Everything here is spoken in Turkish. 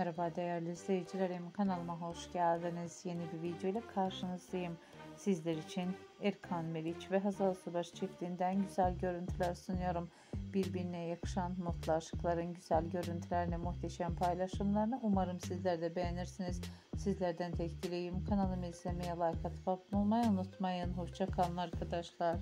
Merhaba değerli izleyicilerim kanalıma hoş geldiniz. Yeni bir video ile karşınızdayım. Sizler için Erkan Meriç ve Hazal Subaş çiftinden güzel görüntüler sunuyorum. Birbirine yakışan mutlu aşkların güzel görüntülerini, muhteşem paylaşımlarını umarım sizler de beğenirsiniz. Sizlerden tek dileğim kanalımı izlemeye, like atıp abone olmayı unutmayın. Hoşçakalın arkadaşlar.